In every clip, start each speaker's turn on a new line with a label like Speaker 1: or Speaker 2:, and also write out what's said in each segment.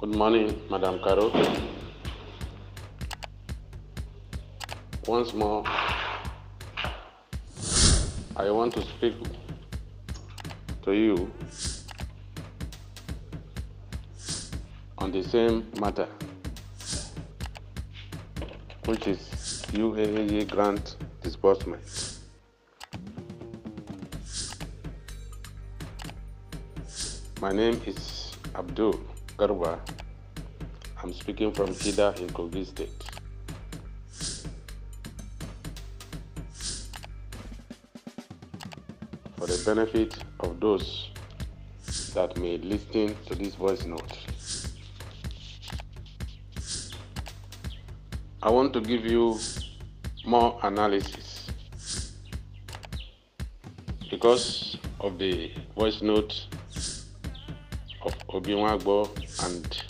Speaker 1: Good morning, Madam Caro. Once more, I want to speak to you on the same matter, which is UAAG grant disbursement. My name is Abdul I'm speaking from Idah in Kogi State. For the benefit of those that may listen to this voice note, I want to give you more analysis because of the voice note of Obiwagbo and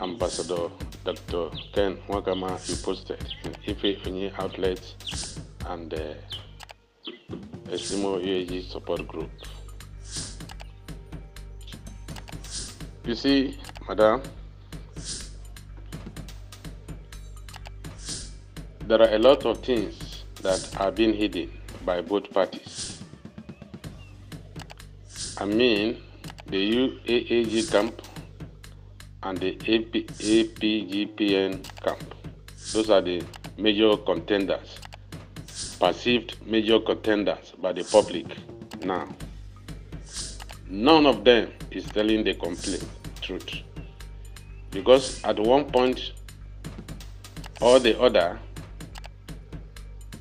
Speaker 1: Ambassador Dr. Ken Nwakama he posted in Ife Onye outlet and uh, Estimo UAG support group. You see, Madam, there are a lot of things that are being hidden by both parties. I mean, the UAAG camp and the AP, APGPN camp. Those are the major contenders, perceived major contenders by the public now. None of them is telling the complete truth. Because at one point or the other,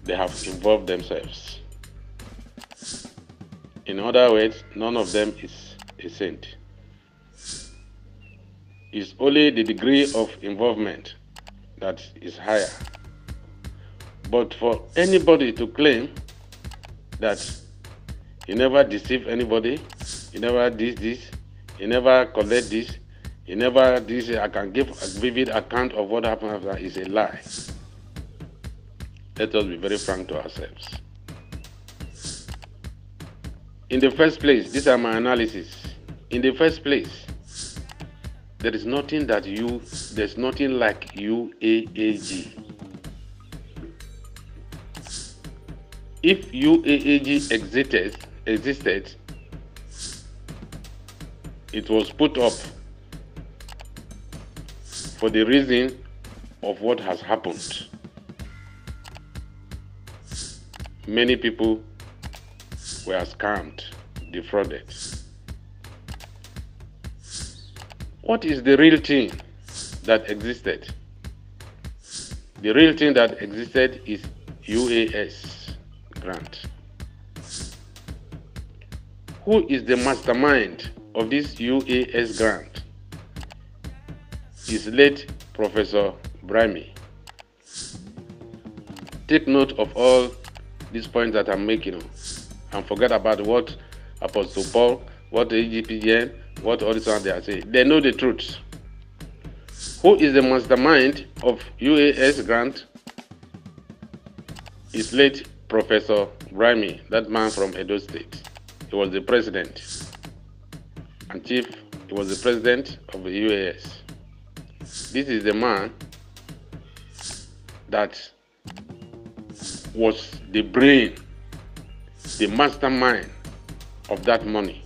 Speaker 1: they have involved themselves. In other words, none of them is saint. It's only the degree of involvement that is higher. But for anybody to claim that he never deceived anybody, he never did this, he never collect this, he never this, I can give a vivid account of what happened after is a lie. Let us be very frank to ourselves. In the first place, these are my analysis. In the first place, there is nothing that you, there's nothing like UAAG. If UAAG existed, existed, it was put up for the reason of what has happened. Many people were scammed, defrauded. What is the real thing that existed? The real thing that existed is UAS grant. Who is the mastermind of this UAS grant? Is late Professor Brahmi. Take note of all these points that I'm making and forget about what Apostle Paul, what the EGPN, what all this one they are saying. They know the truth. Who is the mastermind of UAS grant? Is late Professor Brahmi, that man from Edo State. He was the president and chief, he was the president of the UAS. This is the man that was the brain, the mastermind of that money.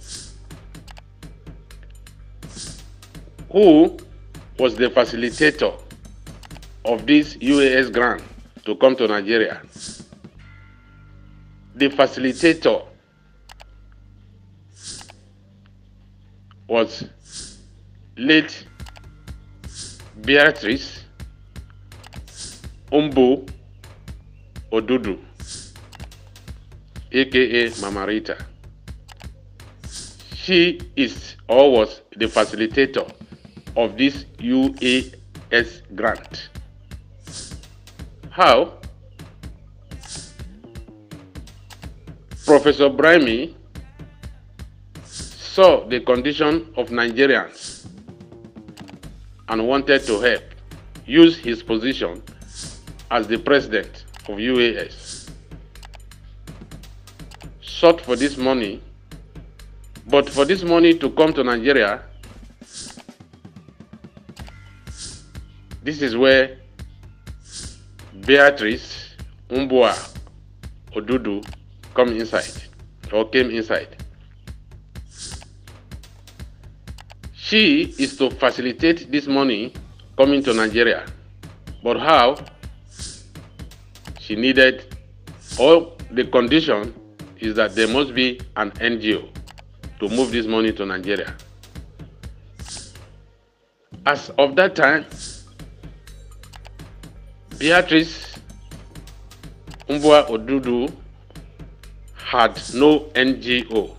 Speaker 1: Who was the facilitator of this UAS grant to come to Nigeria? The facilitator was late Beatrice Umbu Odudu, aka Mama Rita. She is or was the facilitator of this UAS grant. How? Professor Brahmi saw the condition of Nigerians and wanted to help use his position as the president of UAS. Sought for this money, but for this money to come to Nigeria, this is where Beatrice Umbua Odudu come inside or came inside. She is to facilitate this money coming to Nigeria. But how? She needed, all the condition is that there must be an NGO to move this money to Nigeria. As of that time, Beatrice Umbua Odudu had no NGO.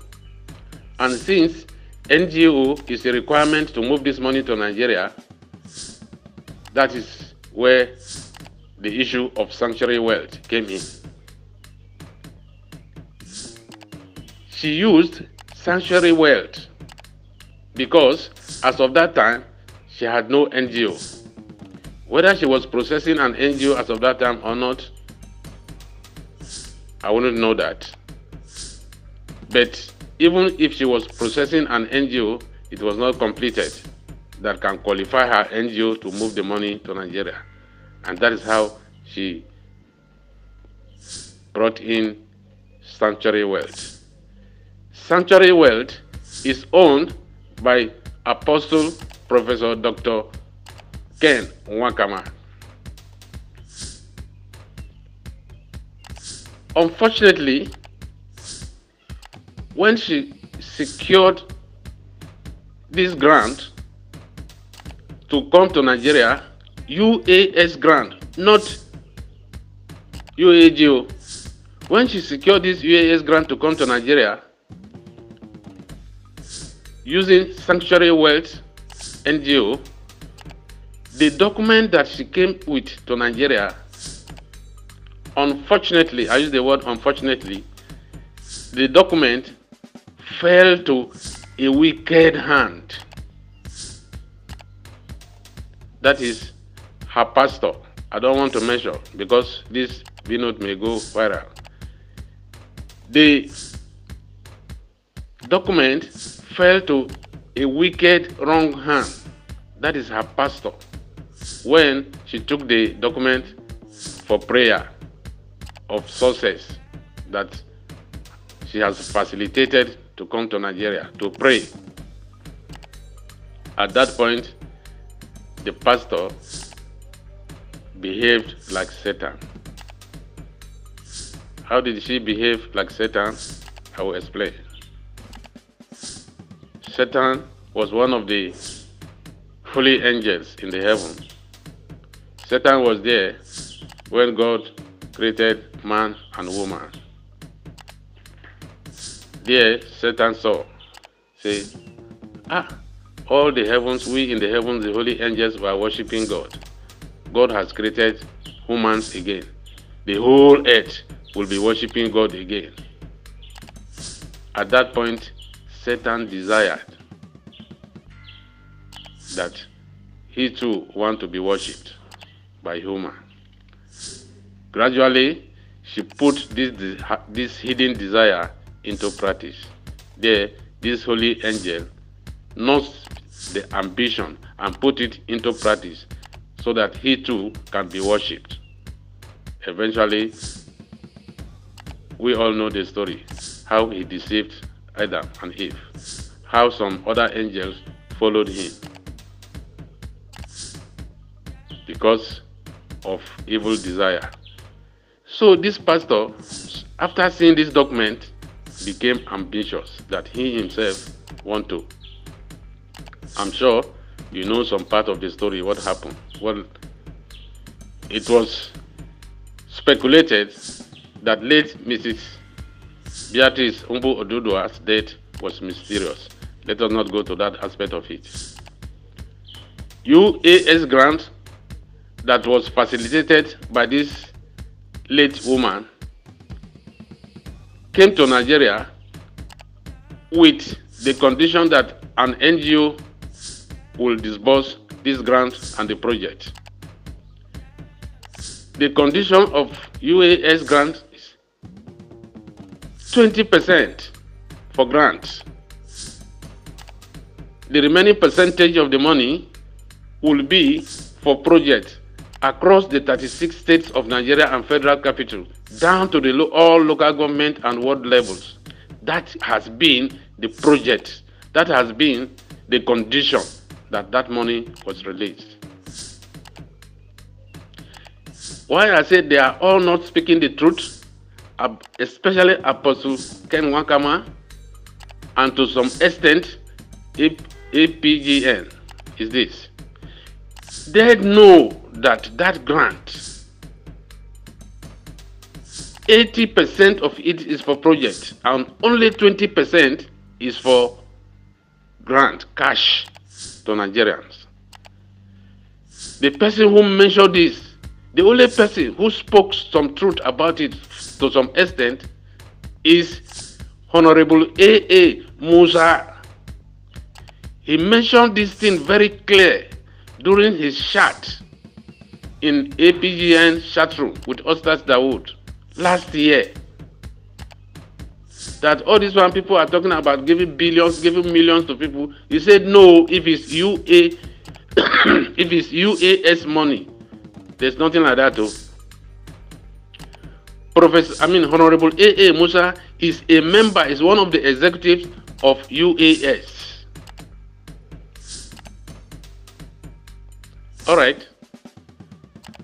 Speaker 1: And since NGO is a requirement to move this money to Nigeria. That is where the issue of sanctuary wealth came in. She used sanctuary wealth because as of that time, she had no NGO. Whether she was processing an NGO as of that time or not, I wouldn't know that. But even if she was processing an NGO, it was not completed that can qualify her NGO to move the money to Nigeria. And that is how she brought in Sanctuary Wealth. Sanctuary Wealth is owned by Apostle Professor Dr. Ken Nwakama. Unfortunately, when she secured this grant to come to Nigeria, UAS grant, not UAGO. When she secured this UAS grant to come to Nigeria, using Sanctuary Wealth NGO, the document that she came with to Nigeria, unfortunately, I use the word unfortunately, the document fell to a wicked hand. That is her pastor. I don't want to measure because this note may go viral. The document fell to a wicked wrong hand. That is her pastor. When she took the document for prayer of success that she has facilitated to come to Nigeria to pray. At that point, the pastor behaved like Satan. How did she behave like Satan? I will explain. Satan was one of the holy angels in the heaven. Satan was there when God created man and woman. There, Satan saw, say, ah, all the heavens, we in the heavens, the holy angels were worshiping God. God has created humans again. The whole earth will be worshiping God again. At that point, Satan desired that he too want to be worshipped by human. Gradually, she put this, this hidden desire into practice. There, this holy angel knows the ambition and put it into practice so that he too can be worshipped. Eventually, we all know the story how he deceived Adam and Eve, how some other angels followed him because of evil desire. So, this pastor, after seeing this document, became ambitious that he himself want to. I'm sure you know some part of the story, what happened. Well, it was speculated that late Mrs. Beatrice Umbu Odudua's death was mysterious. Let us not go to that aspect of it. UAS grant that was facilitated by this late woman came to Nigeria with the condition that an NGO will disburse this grant and the project. The condition of UAS grant is 20% for grants. The remaining percentage of the money will be for projects across the 36 states of Nigeria and federal capital, down to the lo all local government and ward levels. That has been the project. That has been the condition that that money was released. Why I said they are all not speaking the truth, especially Apostle Ken Nwakama, and to some extent APGN, is this. They know that that grant, 80% of it is for project and only 20% is for grant, cash to Nigerians. The person who mentioned this, the only person who spoke some truth about it to some extent is Honorable A.A. Musa. He mentioned this thing very clear during his chat in APGN room with Ostas Dawood last year. That all these one people are talking about giving billions, giving millions to people. He said no if it's UA if it's UAS money. There's nothing like that though. Professor I mean Honorable AA Musa is a member, is one of the executives of UAS. All right.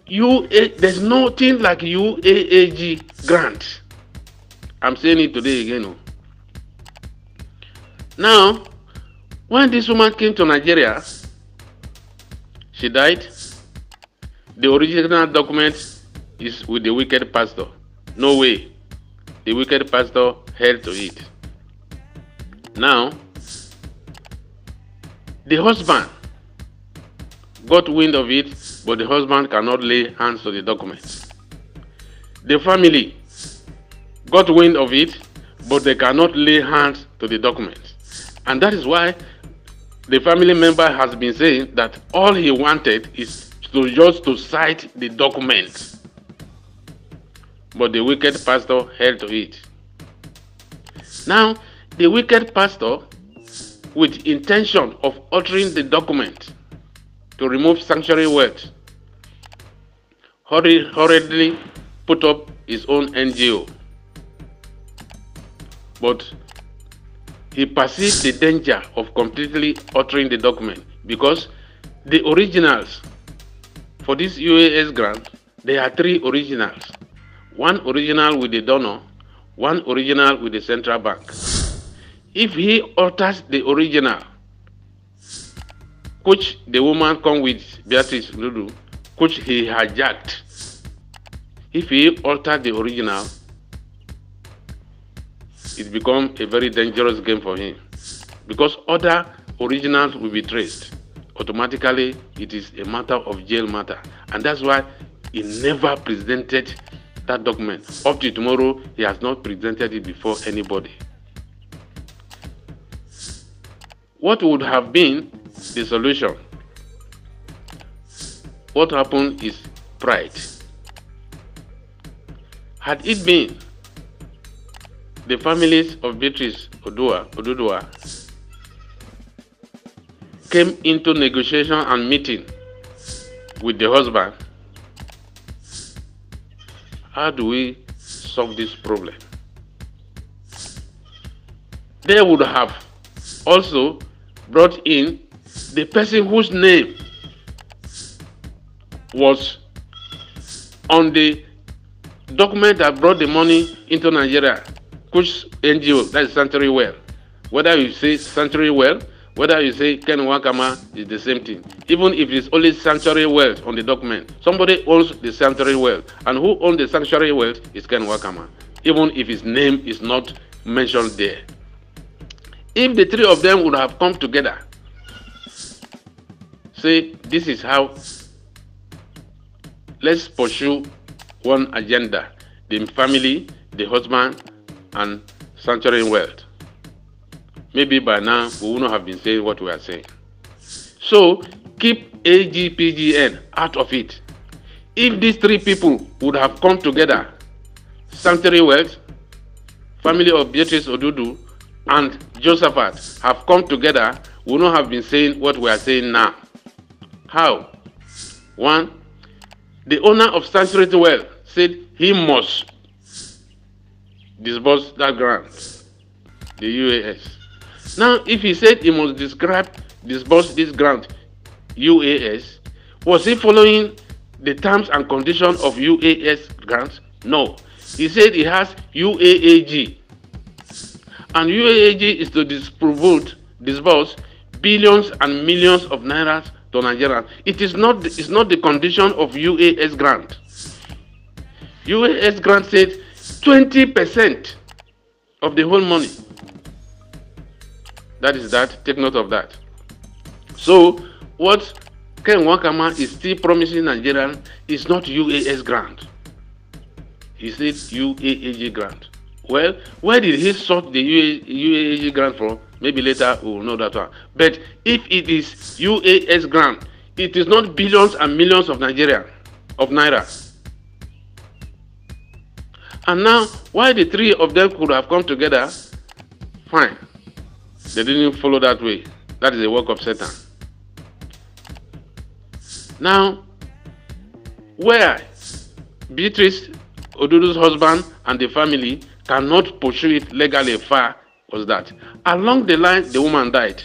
Speaker 1: UA, there's nothing like UAAG grant. I'm saying it today again. Oh. Now, when this woman came to Nigeria, she died. The original document is with the wicked pastor. No way. The wicked pastor held to it. Now, the husband got wind of it, but the husband cannot lay hands on the document. The family got wind of it, but they cannot lay hands to the document. And that is why the family member has been saying that all he wanted is to just to cite the document. But the wicked pastor held to it. Now, the wicked pastor, with intention of altering the document, to remove sanctuary wealth, hurriedly put up his own NGO. But he perceived the danger of completely altering the document because the originals for this UAS grant, there are three originals. One original with the donor, one original with the central bank. If he alters the original, which the woman come with Beatrice Lulu, which he hijacked. If he altered the original, it become a very dangerous game for him because other originals will be traced. Automatically, it is a matter of jail matter, and that's why he never presented that document. Up to tomorrow, he has not presented it before anybody. What would have been the solution. What happened is pride. Had it been the families of Beatrice Odua, Odudua came into negotiation and meeting with the husband, how do we solve this problem? They would have also brought in the person whose name was on the document that brought the money into Nigeria, which NGO, that is Sanctuary Well. Whether you say Sanctuary Well, whether you say Ken Nwakama is the same thing. Even if it's only Sanctuary Wealth on the document, somebody owns the Sanctuary Wealth, and who owns the Sanctuary Wealth is Ken Nwakama, even if his name is not mentioned there. If the three of them would have come together say this is how let's pursue one agenda the family the husband and sanctuary wealth. Maybe by now we would not have been saying what we are saying. So keep agpgn out of it. If these three people would have come together sanctuary wealth family of beatrice odudu and josephat have come together we would not have been saying what we are saying now how? One, the owner of Sanctuary Well said he must disburse that grant, the UAS. Now, if he said he must describe, disburse this grant, UAS, was he following the terms and conditions of UAS grants? No. He said he has UAAG. And UAAG is to distribute, disburse billions and millions of naira to. It is not, it's not the condition of UAS grant. UAS grant said 20% of the whole money. That is that. Take note of that. So, what Ken Nwakama is still promising Nigerians is not UAS grant. He said UAAG grant. Well, where did he sort the UAAG grant from? Maybe later we will know that one. But if it is UAS grant, it is not billions and millions of Nigeria, of Naira. And now, why the three of them could have come together, fine. They didn't follow that way. That is the work of Satan. Now, where Beatrice Odudu's husband and the family cannot pursue it legally far was that along the line the woman died.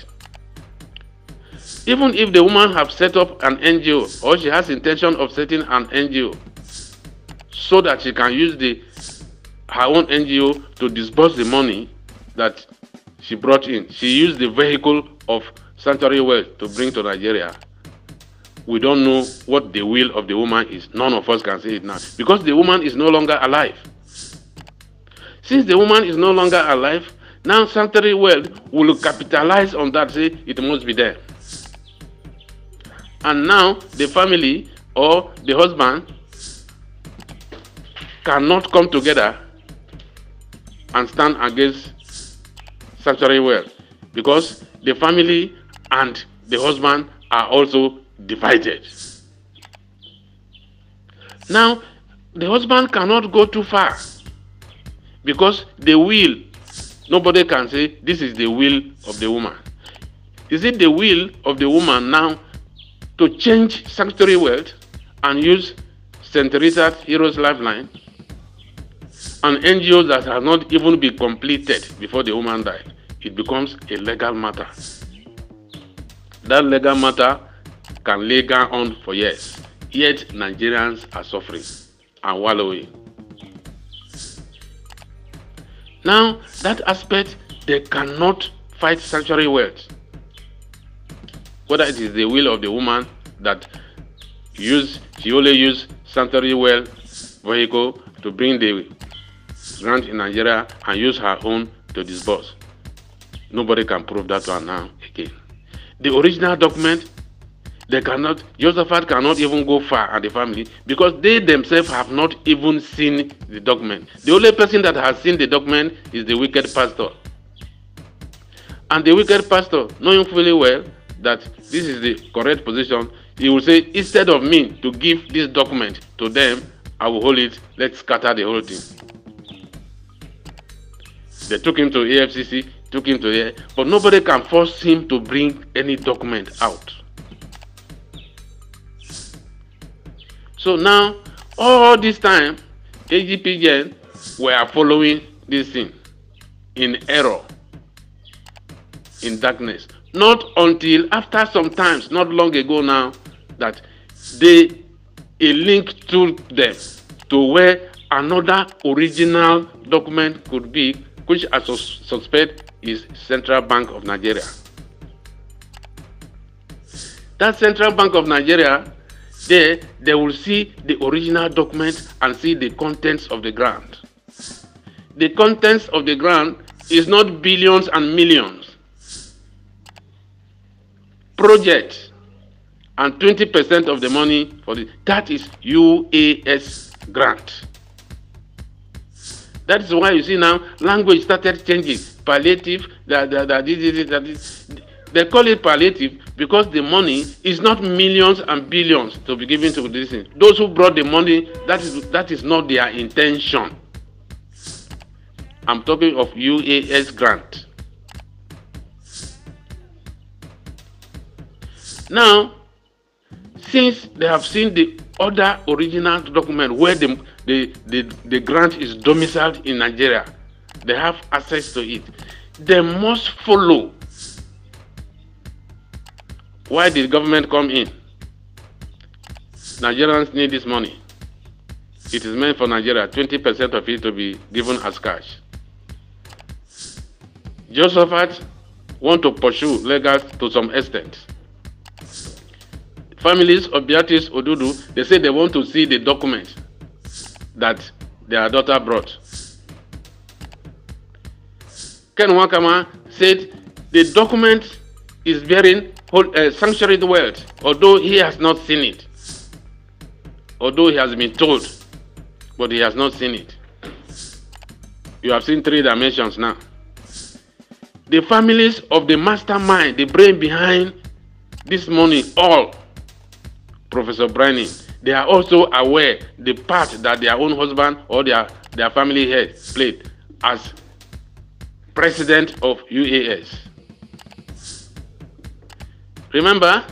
Speaker 1: Even if the woman have set up an NGO or she has intention of setting an NGO so that she can use the her own NGO to disburse the money that she brought in. She used the vehicle of Sanctuary Wealth to bring to Nigeria. We don't know what the will of the woman is. None of us can say it now because the woman is no longer alive. Since the woman is no longer alive, now Sanctuary Wealth will capitalize on that, say it must be there. And now the family or the husband cannot come together and stand against sanctuary wealth because the family and the husband are also divided. Now, the husband cannot go too far because the will, nobody can say this is the will of the woman. Is it the will of the woman now to change sanctuary wealth and use St. Rita's Heroes Lifeline an NGO that has not even been completed before the woman died, it becomes a legal matter. That legal matter can linger on for years, yet Nigerians are suffering and wallowing. Now, that aspect, they cannot fight sanctuary wealth. Whether it is the will of the woman that use she only use sanctuary wealth vehicle to bring the grant in Nigeria and use her own to disburse. Nobody can prove that one now again. The original document, they cannot, Josephat cannot even go far at the family because they themselves have not even seen the document. The only person that has seen the document is the wicked pastor. And the wicked pastor, knowing fully well that this is the correct position, he will say, instead of me to give this document to them, I will hold it, let's scatter the whole thing. They took him to EFCC, took him to here, but nobody can force him to bring any document out. So now, all this time, AGPGN were following this thing in error, in darkness. Not until after some times, not long ago now, that they a link to them to where another original document could be which I suspect is Central Bank of Nigeria. That Central Bank of Nigeria, there they will see the original document and see the contents of the grant. The contents of the grant is not billions and millions. Project and 20% of the money for the that is UAS grant. That is why you see now language started changing. Palliative, that, that, that, that, that, they call it palliative because the money is not millions and billions to be given to this. Those who brought the money, that is that is not their intention. I'm talking of UAS grant. Now, since they have seen the other original document where the, the, the, the grant is domiciled in Nigeria, they have access to it. They must follow. Why did government come in? Nigerians need this money. It is meant for Nigeria, 20% of it to be given as cash. Josephat want to pursue legal to some extent. Families of Beatrice Odudu, they say they want to see the document that their daughter brought. Ken Wakama said the document is bearing uh, sanctuary wealth, although he has not seen it. Although he has been told, but he has not seen it. You have seen three dimensions now. The families of the mastermind, the brain behind this money, all Professor Briny, they are also aware the part that their own husband or their, their family head played as president of UAS. Remember,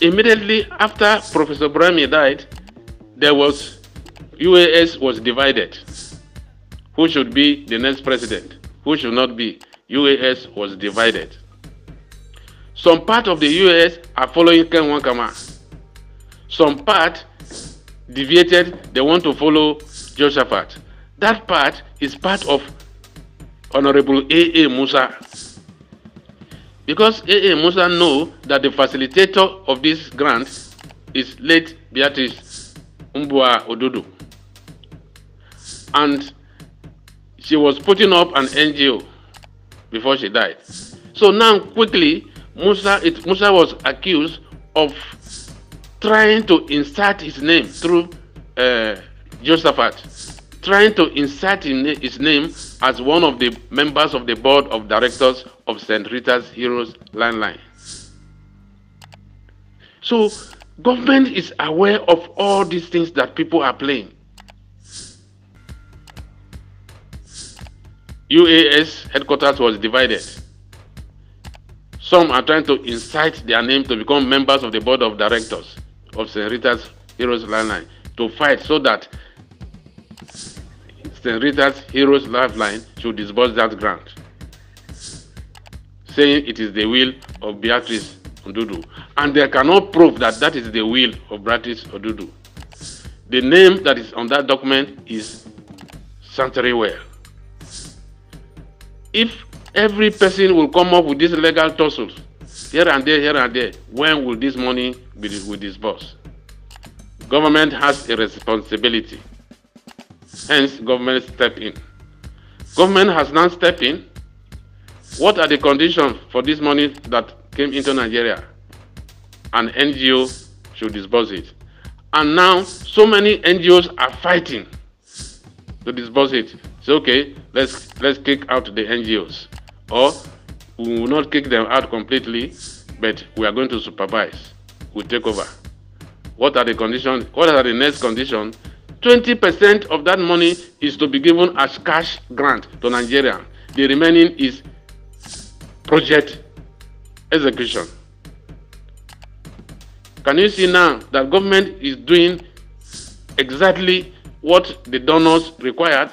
Speaker 1: immediately after Professor Brahmi died, there was UAS was divided. Who should be the next president? Who should not be? UAS was divided. Some part of the UAS are following Ken Nwakama. Some part deviated, they want to follow Josephat. That part is part of Honorable A.A. Musa. Because A.A. Musa know that the facilitator of this grant is late Beatrice Umbua Odudu. And she was putting up an NGO before she died. So now quickly Musa, it, Musa was accused of trying to insert his name through uh, Josephat, trying to insert his name as one of the members of the board of directors of St. Rita's Heroes Line So, government is aware of all these things that people are playing. UAS headquarters was divided. Some are trying to incite their name to become members of the board of directors of St. Rita's Heroes Lifeline to fight so that St. Rita's Heroes Lifeline should disburse that grant, saying it is the will of Beatrice Odudu. And they cannot prove that that is the will of Beatrice Odudu. The name that is on that document is Sanctuary Well. If Every person will come up with these legal tussles here and there, here and there. When will this money be with disbursed? Government has a responsibility. Hence, government step in. Government has now stepped in. What are the conditions for this money that came into Nigeria? An NGO should disburse it. And now, so many NGOs are fighting to disburse it. So, okay, let's let's kick out the NGOs or we will not kick them out completely, but we are going to supervise. We'll take over. What are the conditions? What are the next conditions? 20% of that money is to be given as cash grant to Nigeria. The remaining is project execution. Can you see now that government is doing exactly what the donors required?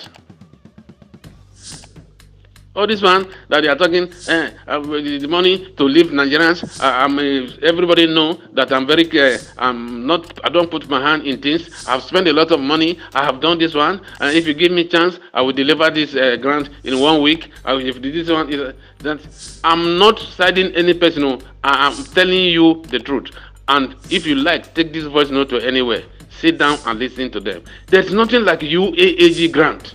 Speaker 1: All this one that they are talking, eh, uh, the money to leave Nigerians. Uh, I'm, uh, everybody know that I'm very, I'm not, I don't put my hand in things. I've spent a lot of money. I have done this one, and if you give me chance, I will deliver this uh, grant in one week. Uh, if this one is that, I'm not siding any person. No. I'm telling you the truth. And if you like, take this voice note to anywhere. Sit down and listen to them. There's nothing like UAAG grant.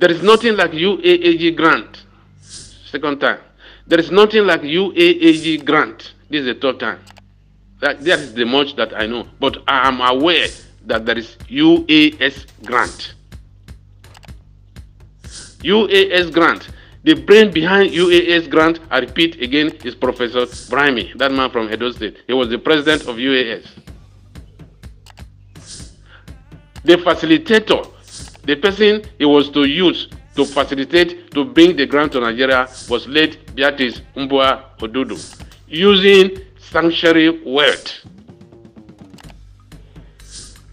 Speaker 1: There is nothing like UAAG grant. Second time. There is nothing like UAAG grant. This is the third time. That, that is the much that I know. But I am aware that there is UAS grant. UAS grant. The brain behind UAS grant, I repeat again, is Professor Brahmi, that man from Edo State. He was the president of UAS. The facilitator the person he was to use to facilitate to bring the grant to Nigeria was late Beatrice Mbua Odudu, using sanctuary wealth.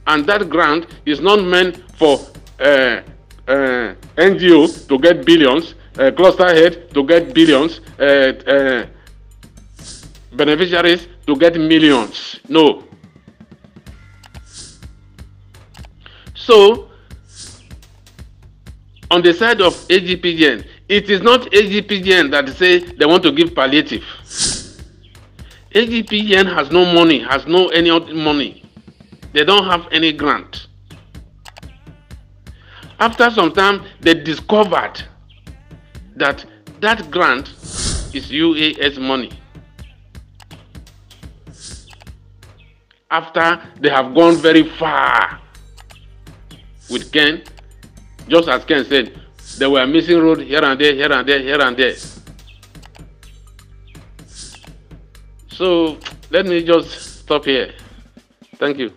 Speaker 1: And that grant is not meant for uh, uh, NGO to get billions, uh, cluster head to get billions, uh, uh, beneficiaries to get millions. No. So, on the side of AGPGN, it is not AGPGN that say they want to give palliative. AGPGN has no money, has no any money. They don't have any grant. After some time, they discovered that that grant is UAS money. After they have gone very far with Ken, just as Ken said, there were missing road here and there, here and there, here and there. So let me just stop here. Thank you.